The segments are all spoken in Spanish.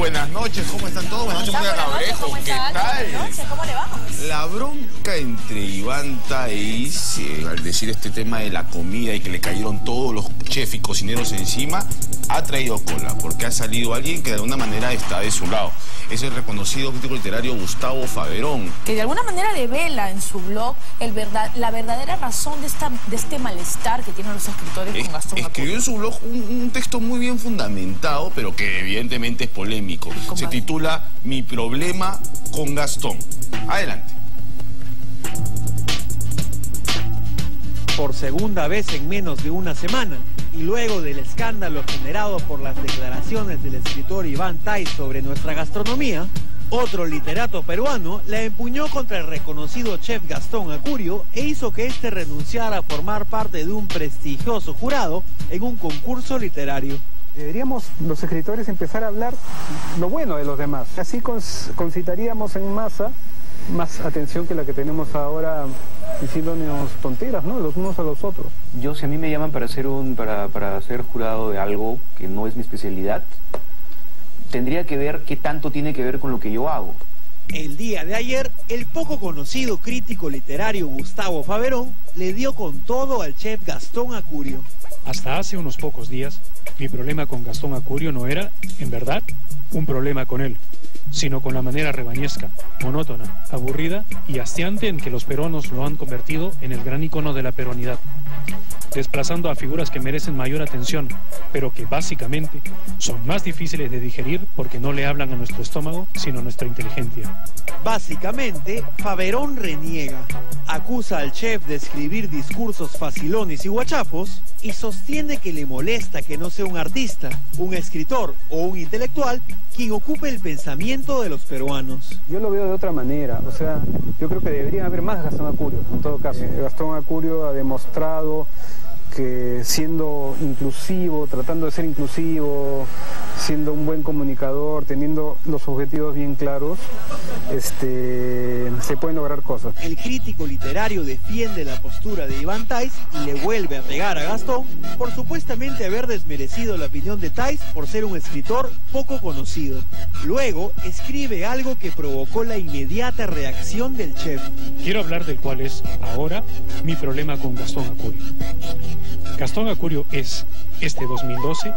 buenas noches, ¿cómo están todos? Buenas noches, Mónica Cabrejo, ¿qué tal? ¿Cómo le va? La bronca entre Iván Taiz, eh, al decir este tema de la comida y que le cayeron todos los chefs y cocineros encima, ha traído cola, porque ha salido alguien que de alguna manera está de su lado. Es el reconocido crítico literario Gustavo Faverón. Que de alguna manera devela en su blog el verdad, la verdadera razón de, esta, de este malestar que tienen los escritores Es- con Gastón escribió en su blog un, un texto muy bien fundamentado, pero que evidentemente es polémico. ¿Cómo Se titula Mi problema con Gastón. Adelante. por segunda vez en menos de una semana y luego del escándalo generado por las declaraciones del escritor Iván Tais sobre nuestra gastronomía, otro literato peruano la empuñó contra el reconocido chef Gastón Acurio e hizo que éste renunciara a formar parte de un prestigioso jurado en un concurso literario. Deberíamos los escritores empezar a hablar lo bueno de los demás. Así cons- concitaríamos en masa más atención que la que tenemos ahora diciéndonos tonteras, ¿no? Los unos a los otros. Yo, si a mí me llaman para ser, un, para, para ser jurado de algo que no es mi especialidad, tendría que ver qué tanto tiene que ver con lo que yo hago. El día de ayer, el poco conocido crítico literario Gustavo Faverón le dio con todo al chef Gastón Acurio. Hasta hace unos pocos días, mi problema con Gastón Acurio no era, en verdad, un problema con él, sino con la manera rebaniesca, monótona, aburrida y hastiante en que los peruanos lo han convertido en el gran icono de la peronidad, desplazando a figuras que merecen mayor atención, pero que básicamente son más difíciles de digerir porque no le hablan a nuestro estómago, sino a nuestra inteligencia. Básicamente, Faverón reniega, acusa al chef de escribir discursos facilones y guachafos y sostiene que le molesta que no sea un artista, un escritor o un intelectual quien ocupe el pensamiento de los peruanos. Yo lo veo de otra manera, o sea, yo creo que deberían haber más Gastón Acurio, en todo caso. Gastón Acurio ha demostrado que siendo inclusivo, tratando de ser inclusivo, siendo un buen comunicador, teniendo los objetivos bien claros, este, se pueden lograr cosas. El crítico literario defiende la postura de Iván Tais y le vuelve a pegar a Gastón por supuestamente haber desmerecido la opinión de Tais por ser un escritor poco conocido. Luego escribe algo que provocó la inmediata reacción del chef. Quiero hablar del cual es, ahora, mi problema con Gastón Acurio. Gastón Acurio es, este 2012,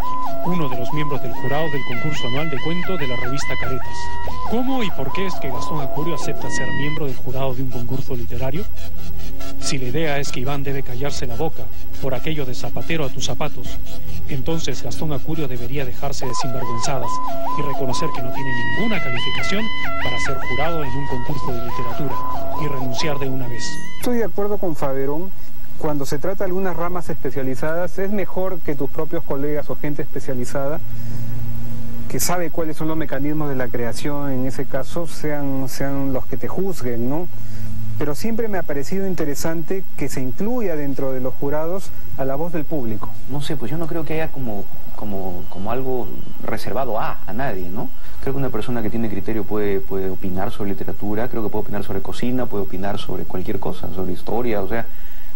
uno de los miembros del jurado del concurso anual de cuento de la revista Caretas. ¿Cómo y por qué es que Gastón Acurio acepta ser miembro del jurado de un concurso literario? Si la idea es que Iván debe callarse la boca por aquello de zapatero a tus zapatos, entonces Gastón Acurio debería dejarse de sinvergüenzadas y reconocer que no tiene ninguna calificación para ser jurado en un concurso de literatura y renunciar de una vez. Estoy de acuerdo con Faverón. Cuando se trata de algunas ramas especializadas, es mejor que tus propios colegas o gente especializada que sabe cuáles son los mecanismos de la creación, en ese caso, sean, sean los que te juzguen, ¿no? Pero siempre me ha parecido interesante que se incluya dentro de los jurados a la voz del público. No sé, pues yo no creo que haya como, como, como algo reservado a, a nadie, ¿no? Creo que una persona que tiene criterio puede, puede opinar sobre literatura, creo que puede opinar sobre cocina, puede opinar sobre cualquier cosa, sobre historia, o sea,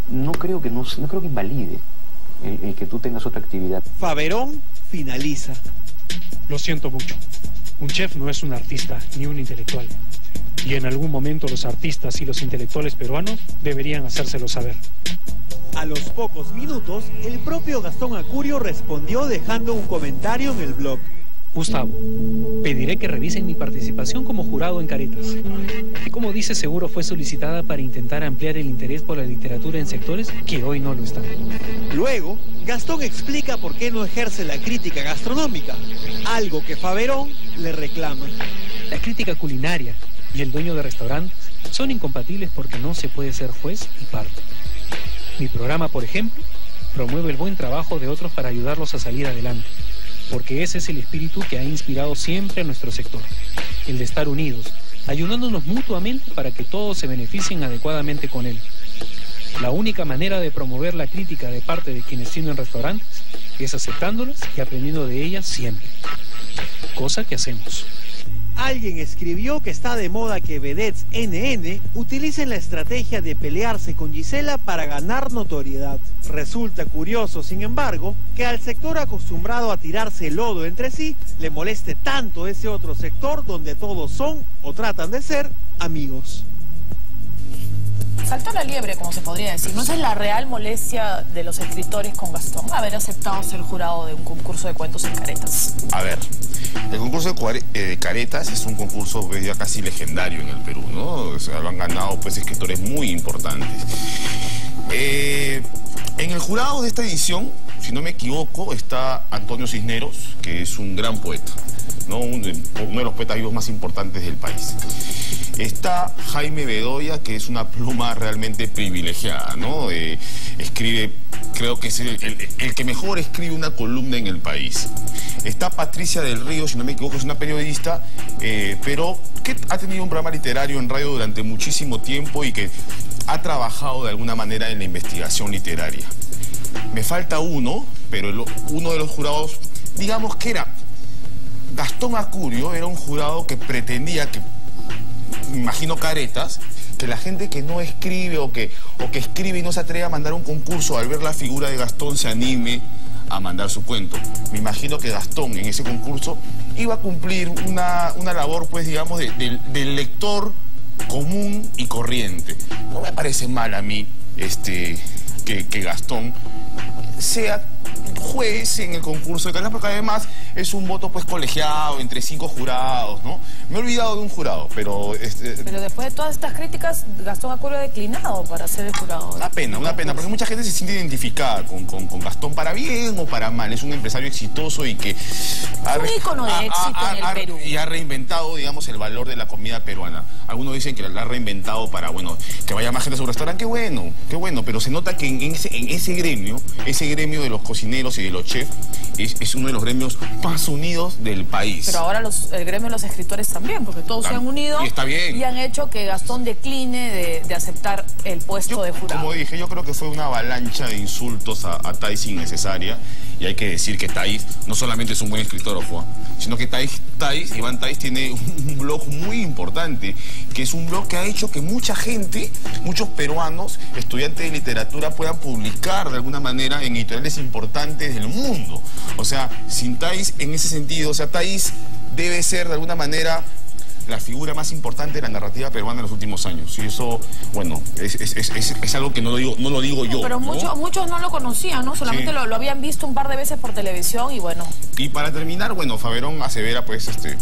no creo que, no, no creo que invalide el, el que tú tengas otra actividad. Faverón finaliza. Lo siento mucho. Un chef no es un artista ni un intelectual. Y en algún momento los artistas y los intelectuales peruanos deberían hacérselo saber. A los pocos minutos, el propio Gastón Acurio respondió dejando un comentario en el blog. Gustavo, pediré que revisen mi participación como jurado en Caretas. Que como dice, seguro fue solicitada para intentar ampliar el interés por la literatura en sectores que hoy no lo están. Luego, Gastón explica por qué no ejerce la crítica gastronómica, algo que Faverón le reclama. La crítica culinaria y el dueño de restaurantes son incompatibles porque no se puede ser juez y parte. Mi programa, por ejemplo, promueve el buen trabajo de otros para ayudarlos a salir adelante, porque ese es el espíritu que ha inspirado siempre a nuestro sector, el de estar unidos, ayudándonos mutuamente para que todos se beneficien adecuadamente con él. La única manera de promover la crítica de parte de quienes tienen restaurantes es aceptándolas y aprendiendo de ellas siempre, cosa que hacemos. Alguien escribió que está de moda que vedettes NN utilicen la estrategia de pelearse con Gisela para ganar notoriedad. Resulta curioso, sin embargo, que al sector acostumbrado a tirarse lodo entre sí, le moleste tanto ese otro sector donde todos son o tratan de ser amigos. Saltó la liebre, como se podría decir. ¿No es la real molestia de los escritores con Gastón? Haber aceptado ser jurado de un concurso de cuentos en caretas. A ver, el concurso de eh, caretas es un concurso pues, ya casi legendario en el Perú, ¿no? lo han ganado pues escritores muy importantes. Eh, en el jurado de esta edición, si no me equivoco, está Antonio Cisneros, que es un gran poeta, ¿no? uno de los poetas vivos más importantes del país. Está Jaime Bedoya, que es una pluma realmente privilegiada, ¿no? Eh, escribe, creo que es el, que mejor escribe una columna en el país. Está Patricia del Río, si no me equivoco, es una periodista, eh, pero que ha tenido un programa literario en radio durante muchísimo tiempo y que ha trabajado de alguna manera en la investigación literaria. Me falta uno, pero uno de los jurados, digamos que era Gastón Acurio, era un jurado que pretendía que imagino caretas, que la gente que no escribe o que, o que escribe y no se atreve a mandar un concurso al ver la figura de Gastón se anime a mandar su cuento. Me imagino que Gastón en ese concurso iba a cumplir una, labor, pues digamos, del lector común y corriente. No me parece mal a mí este, que Gastón sea juez en el concurso de calidad, porque además es un voto pues colegiado entre cinco jurados, ¿no? Me he olvidado de un jurado, pero... Este, pero después de todas estas críticas, Gastón Acurio ha declinado para ser el jurado. Una pena, una pena, porque mucha gente se siente identificada con, con, Gastón para bien o para mal. Es un empresario exitoso y que... Es un ícono de éxito en el Perú. Y ha reinventado, digamos, el valor de la comida peruana. Algunos dicen que la ha reinventado para, bueno, que vaya más gente a su restaurante. Qué bueno, qué bueno, pero se nota que en ese, en ese gremio, ese gremio de los cocineros y de los chefs, es, uno de los gremios más unidos del país. Pero ahora los, el gremio de los escritores también, porque todos se han unido y, han hecho que Gastón decline de, aceptar el puesto de jurado. Como dije, yo creo que fue una avalancha de insultos a, a Thais innecesaria y hay que decir que Thais no solamente es un buen escritor, ojo, sino que Thais, Thais, Iván Thais tiene un blog muy importante, que es un blog que ha hecho que mucha gente, muchos peruanos, estudiantes de literatura, puedan publicar de alguna manera en editoriales importantes del mundo. O sea, sin Thais en ese sentido, o sea, Thais debe ser de alguna manera la figura más importante de la narrativa peruana en los últimos años. Y eso, bueno, es, algo que no lo digo, no lo digo yo. Pero muchos, muchos no lo conocían, ¿no? Solamente lo, habían visto un par de veces por televisión y bueno. Y para terminar, bueno, Faberón asevera, pues, este...